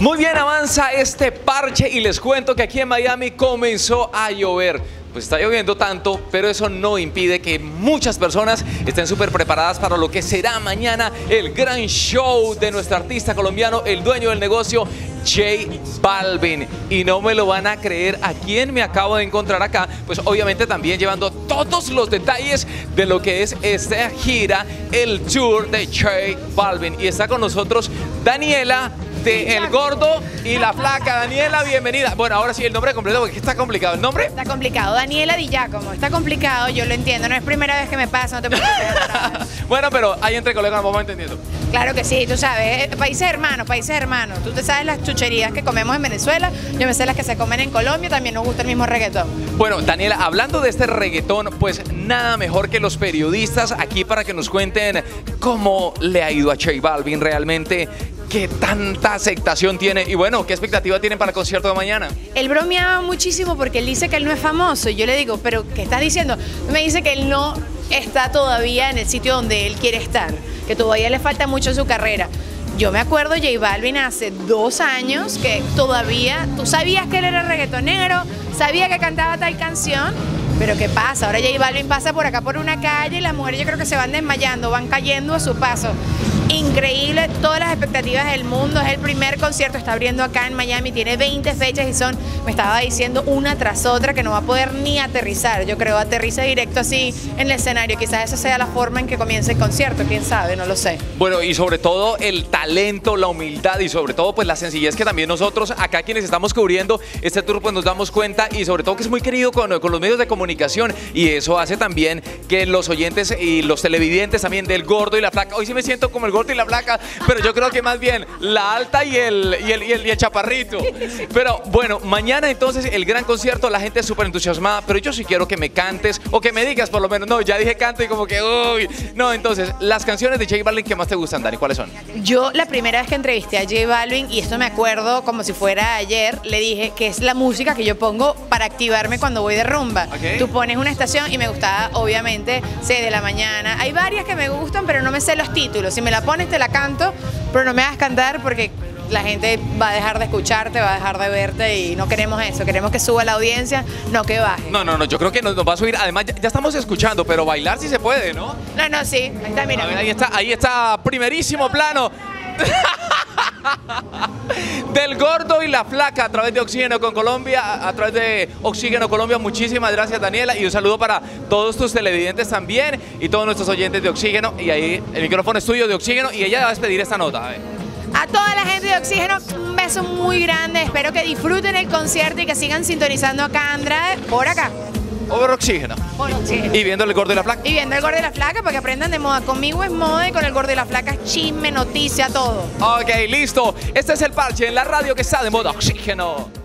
Muy bien, avanza este parche y les cuento que aquí en Miami comenzó a llover. Pues está lloviendo tanto, pero eso no impide que muchas personas estén súper preparadas para lo que será mañana el gran show de nuestro artista colombiano, el dueño del negocio, J Balvin. Y no me lo van a creer a quién me acabo de encontrar acá, pues obviamente también llevando todos los detalles de lo que es esta gira, el tour de J Balvin. Y está con nosotros Daniela de El Gordo y la Flaca. Daniela, bienvenida. Bueno, ahora sí, el nombre completo, porque está complicado. ¿El nombre? Está complicado. Daniela Di Giacomo. Está complicado, yo lo entiendo. No es primera vez que me pasa, no te preocupes. bueno, pero ahí entre colegas vamos entendiendo. Claro que sí, tú sabes. Eh, países hermanos, países hermanos. Tú te sabes las chucherías que comemos en Venezuela, yo me sé las que se comen en Colombia, también nos gusta el mismo reggaetón. Bueno, Daniela, hablando de este reggaetón, pues nada mejor que los periodistas aquí para que nos cuenten cómo le ha ido a J Balvin realmente, qué tanta aceptación tiene y bueno, qué expectativa tienen para el concierto de mañana. Él bromeaba muchísimo porque él dice que él no es famoso y yo le digo, pero ¿qué estás diciendo? Me dice que él no está todavía en el sitio donde él quiere estar, que todavía le falta mucho en su carrera. Yo me acuerdo J Balvin hace dos años que todavía, tú sabías que él era reggaetonero, sabía que cantaba tal canción, pero ¿qué pasa? Ahora J Balvin pasa por acá por una calle y las mujeres yo creo que se van desmayando, van cayendo a su paso increíble, todas las expectativas del mundo. Es el primer concierto, está abriendo acá en Miami, tiene 20 fechas y son, me estaba diciendo, una tras otra que no va a poder ni aterrizar. Yo creo aterriza directo así en el escenario. Quizás esa sea la forma en que comience el concierto, quién sabe, no lo sé. Bueno, y sobre todo el talento, la humildad y sobre todo pues la sencillez que también nosotros acá quienes estamos cubriendo este tour pues nos damos cuenta y sobre todo que es muy querido con, con los medios de comunicación y eso hace también que los oyentes y los televidentes también del gordo y la placa, hoy sí me siento como el gordo y la placa, pero yo creo que más bien la alta y el, y el, y el, chaparrito. Pero bueno, mañana entonces el gran concierto, la gente es súper entusiasmada, pero yo sí quiero que me cantes o que me digas por lo menos, no, ya dije canto y como que, uy, no, entonces, las canciones de J Balvin que más te gustan, Dani, ¿cuáles son? Yo la primera vez que entrevisté a J Balvin, y esto me acuerdo como si fuera ayer, le dije que es la música que yo pongo para activarme cuando voy de rumba. Tú pones una estación y me gustaba, obviamente, C de la mañana. Hay varias que me gustan, pero no me sé los títulos. Si me la pones, te la canto, pero no me hagas cantar porque la gente va a dejar de escucharte, va a dejar de verte y no queremos eso, queremos que suba la audiencia, no que baje. No, no, no, yo creo que nos, va a subir, además ya, estamos escuchando, pero bailar sí se puede, ¿no? No, no, sí, ahí está, mira. ahí está, ahí está, primerísimo plano. Del gordo y la flaca a través de Oxígeno con Colombia, a través de Oxígeno Colombia. Muchísimas gracias, Daniela. Y un saludo para todos tus televidentes también y todos nuestros oyentes de Oxígeno. Y ahí el micrófono es tuyo de Oxígeno y ella va a despedir esta nota. A toda la gente de Oxígeno, un beso muy grande. Espero que disfruten el concierto y que sigan sintonizando acá, Andrade, por acá. Over oxígeno. oxígeno. Y viendo el gordo y la flaca. Y viendo el gordo y la flaca para que aprendan de moda. Conmigo es moda y con el gordo y la flaca es chisme, noticia, todo. Ok, listo. Este es el parche en la radio que está de moda. Oxígeno.